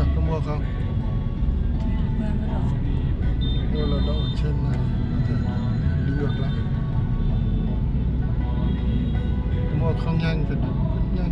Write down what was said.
อะขโมยเขาเมื่อเราเราเช่นไหนจะเลือกแล้วขโมยเขาแย่งกันแย่ง